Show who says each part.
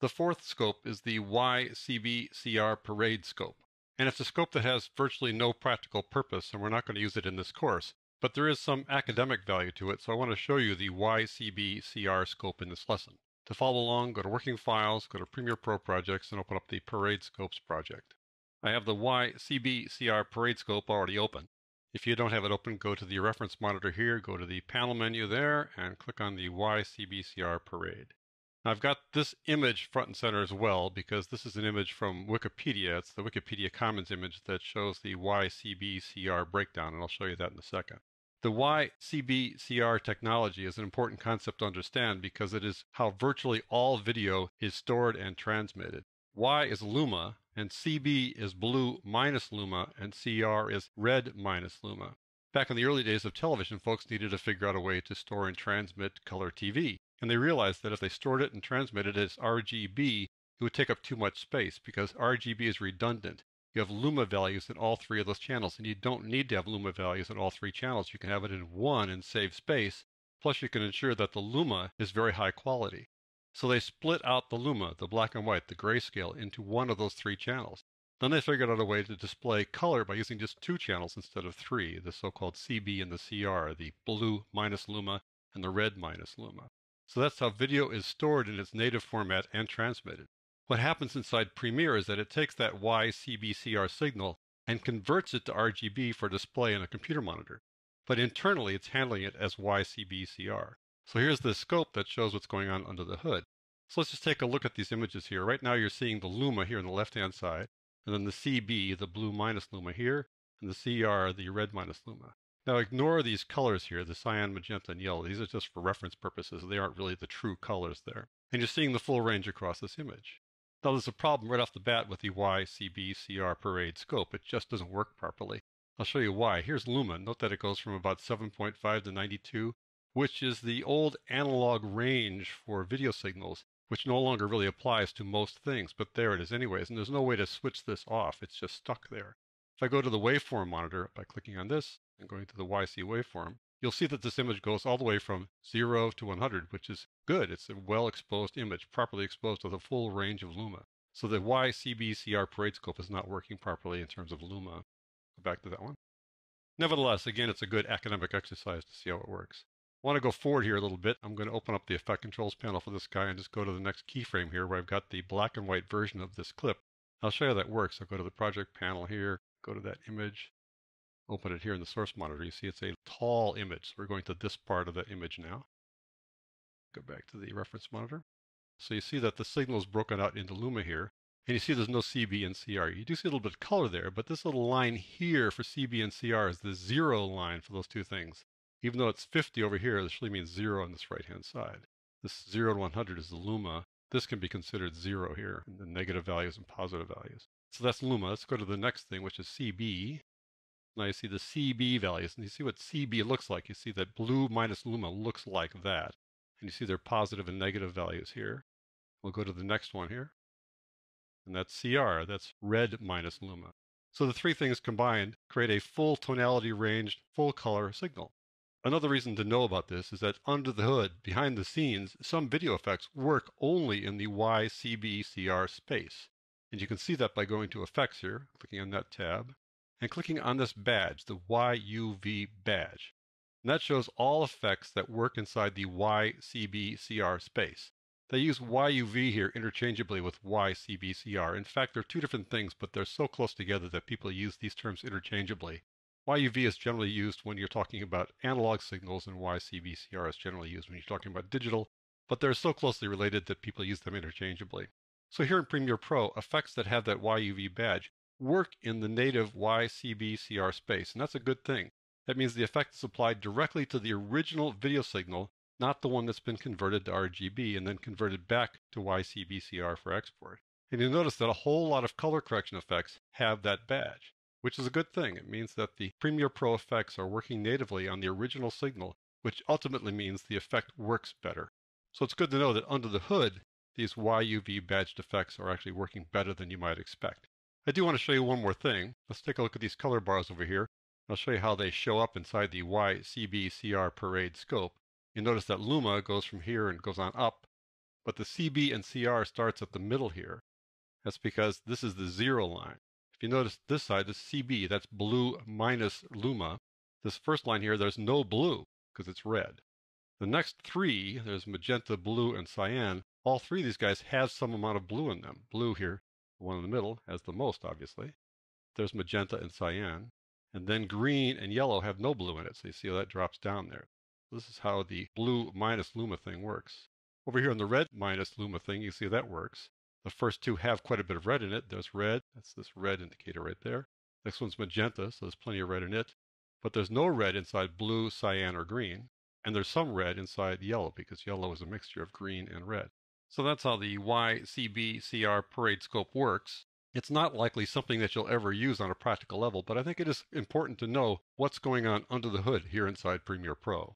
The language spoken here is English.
Speaker 1: The fourth scope is the YCBCR Parade scope. And it's a scope that has virtually no practical purpose, and we're not going to use it in this course. But there is some academic value to it, so I want to show you the YCBCR scope in this lesson. To follow along, go to Working Files, go to Premiere Pro Projects, and open up the Parade Scopes project. I have the YCBCR Parade scope already open. If you don't have it open, go to the reference monitor here, go to the panel menu there, and click on the YCBCR Parade. I've got this image front and center as well because this is an image from Wikipedia. It's the Wikipedia Commons image that shows the YCBCR breakdown, and I'll show you that in a second. The YCBCR technology is an important concept to understand because it is how virtually all video is stored and transmitted. Y is luma, and CB is blue minus luma, and CR is red minus luma. Back in the early days of television, folks needed to figure out a way to store and transmit color TV. And they realized that if they stored it and transmitted it as RGB, it would take up too much space because RGB is redundant. You have luma values in all three of those channels, and you don't need to have luma values in all three channels. You can have it in one and save space. Plus, you can ensure that the luma is very high quality. So they split out the luma, the black and white, the grayscale, into one of those three channels. Then they figured out a way to display color by using just two channels instead of three, the so called CB and the CR, the blue minus luma and the red minus luma. So that's how video is stored in its native format and transmitted. What happens inside Premiere is that it takes that YCBCR signal and converts it to RGB for display in a computer monitor. But internally, it's handling it as YCBCR. So here's the scope that shows what's going on under the hood. So let's just take a look at these images here. Right now, you're seeing the luma here on the left hand side, and then the CB, the blue minus luma here, and the CR, the red minus luma. Now ignore these colors here, the cyan, magenta, and yellow. These are just for reference purposes. They aren't really the true colors there. And you're seeing the full range across this image. Now there's a problem right off the bat with the YCBCR parade scope. It just doesn't work properly. I'll show you why. Here's Luma. Note that it goes from about 7.5 to 92, which is the old analog range for video signals, which no longer really applies to most things, but there it is anyways, and there's no way to switch this off. It's just stuck there. If I go to the waveform monitor by clicking on this, and going to the YC waveform, you'll see that this image goes all the way from 0 to 100, which is good. It's a well exposed image, properly exposed to the full range of luma. So the YCBCR parade scope is not working properly in terms of luma. Go back to that one. Nevertheless, again, it's a good academic exercise to see how it works. I want to go forward here a little bit. I'm going to open up the effect controls panel for this guy and just go to the next keyframe here where I've got the black and white version of this clip. I'll show you how that works. I'll go to the project panel here, go to that image, open it here in the source monitor, you see it's a tall image. So we're going to this part of the image now. Go back to the reference monitor. So you see that the signal is broken out into luma here. And you see there's no CB and CR. You do see a little bit of color there, but this little line here for CB and CR is the zero line for those two things. Even though it's 50 over here, this really means zero on this right-hand side. This 0 to 100 is the luma. This can be considered zero here, the negative values and positive values. So that's luma. Let's go to the next thing, which is CB. Now you see the CB values, and you see what CB looks like. You see that blue minus luma looks like that. And you see their positive and negative values here. We'll go to the next one here. And that's CR, that's red minus luma. So the three things combined create a full tonality ranged, full color signal. Another reason to know about this is that under the hood, behind the scenes, some video effects work only in the YCBCR space. And you can see that by going to Effects here, clicking on that tab, and clicking on this badge, the YUV badge. And that shows all effects that work inside the YCBCR space. They use YUV here interchangeably with YCBCR. In fact, they're two different things, but they're so close together that people use these terms interchangeably. YUV is generally used when you're talking about analog signals, and YCBCR is generally used when you're talking about digital, but they're so closely related that people use them interchangeably. So here in Premiere Pro, effects that have that YUV badge work in the native YCBCR space, and that's a good thing. That means the effect is applied directly to the original video signal, not the one that's been converted to RGB and then converted back to YCBCR for export. And you'll notice that a whole lot of color correction effects have that badge, which is a good thing. It means that the Premiere Pro effects are working natively on the original signal, which ultimately means the effect works better. So it's good to know that under the hood, these YUV badged effects are actually working better than you might expect. I do want to show you one more thing. Let's take a look at these color bars over here. I'll show you how they show up inside the YCBCR parade scope. You notice that Luma goes from here and goes on up. but the CB and CR starts at the middle here. That's because this is the zero line. If you notice this side, this CB, that's blue minus Luma. This first line here, there's no blue because it's red. The next three, there's magenta, blue, and cyan. All three of these guys have some amount of blue in them. Blue here, the one in the middle, has the most, obviously. There's magenta and cyan. And then green and yellow have no blue in it, so you see how that drops down there. This is how the blue minus Luma thing works. Over here on the red minus Luma thing, you see that works. The first two have quite a bit of red in it. There's red. That's this red indicator right there. Next one's magenta, so there's plenty of red in it. But there's no red inside blue, cyan, or green. And there's some red inside yellow because yellow is a mixture of green and red. So that's how the YCBCR parade scope works. It's not likely something that you'll ever use on a practical level, but I think it is important to know what's going on under the hood here inside Premiere Pro.